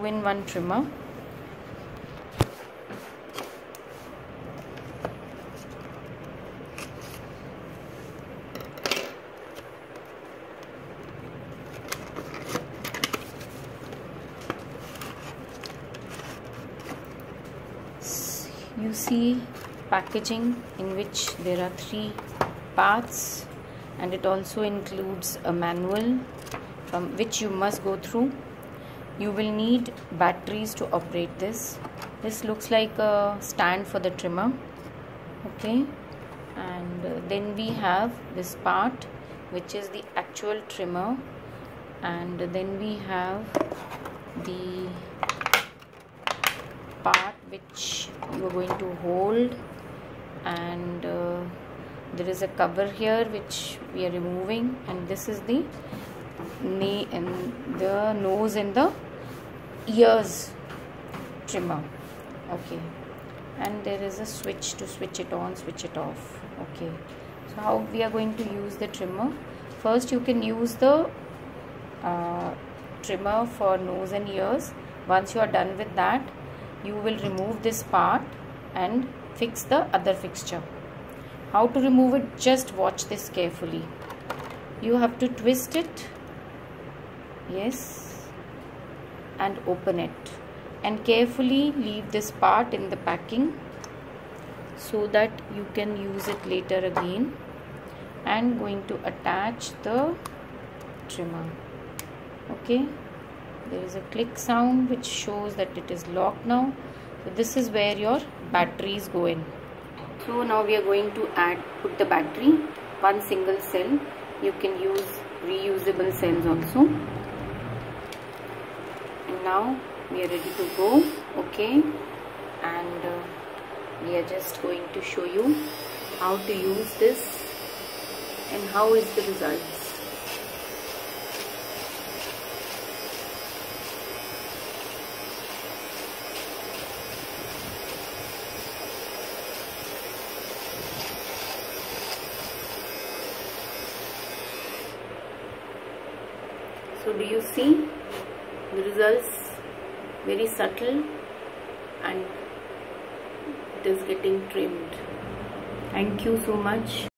in one trimmer. You see packaging in which there are three parts and it also includes a manual from which you must go through you will need batteries to operate this. This looks like a stand for the trimmer okay? And uh, then we have this part which is the actual trimmer. And then we have the part which you are going to hold. And uh, there is a cover here which we are removing. And this is the knee and the nose and the ears trimmer. Okay. And there is a switch to switch it on switch it off. Okay. So how we are going to use the trimmer? First you can use the uh, trimmer for nose and ears. Once you are done with that you will remove this part and fix the other fixture. How to remove it? Just watch this carefully. You have to twist it yes and open it. And carefully leave this part in the packing so that you can use it later again. And going to attach the trimmer. Okay? There is a click sound which shows that it is locked now. So this is where your batteries go in. So now we are going to add put the battery. One single cell. You can use reusable cells also now. We are ready to go okay? And uh, we are just going to show you how to use this and how is the results. So do you see results very subtle and it is getting trimmed. Thank you so much